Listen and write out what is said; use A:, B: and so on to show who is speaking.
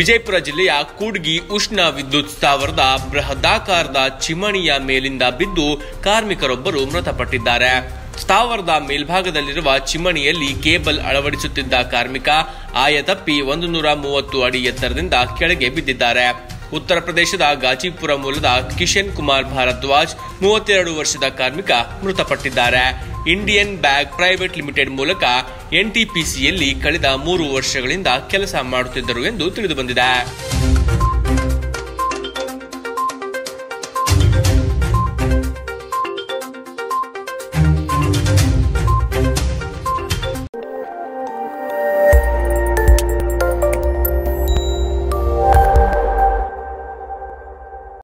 A: ವಿಜಯಪುರ ಜಿಲ್ಲೆಯ ಕೂಡ್ಗಿ ಉಷ್ಣ ವಿದ್ಯುತ್ ಸ್ಥಾವರದ ಬೃಹದಾಕಾರದ ಚಿಮಣಿಯ ಮೇಲಿಂದ ಬಿದ್ದು ಕಾರ್ಮಿಕರೊಬ್ಬರು ಮೃತಪಟ್ಟಿದ್ದಾರೆ. ಸ್ಥಾವರದ ಮೇಲ್ಭಾಗದಲ್ಲಿರುವ ಚಿಮಣಿಯಲ್ಲಿ ಕೇಬಲ್ ಅಳವಡಿಸುತ್ತಿದ್ದ ಕಾರ್ಮಿಕ ಆಯ ತಪ್ಪಿ ಒಂದು ನೂರ ಮೂವತ್ತು ಅಡಿ ಎತ್ತರದಿಂದ ಕೆಳಗೆ ಬಿದ್ದಿದ್ದಾರೆ. ಉತ್ತರ ಪ್ರದೇಶದ ಗಾಜಿಪುರ ಮೂಲದ ಕಿಶನ್ ಕುಮಾರ್ ಭಾರದ್ವಾಜ್ ಮೂವತ್ತೆರಡು ವರ್ಷದ ಕಾರ್ಮಿಕ ಮೃತಪಟ್ಟಿದ್ದಾರೆ. ಇಂಡಿಯನ್ ಬ್ಯಾಗ್ ಪ್ರೈವೇಟ್ ಲಿಮಿಟೆಡ್ ಮೂಲಕ ಎನ್ಟಿಪಿಸಿಯಲ್ಲಿ ಕಳೆದ ಮೂರು ವರ್ಷಗಳಿಂದ ಕೆಲಸ ಮಾಡುತ್ತಿದ್ದರು ಎಂದು ತಿಳಿದುಬಂದಿದೆ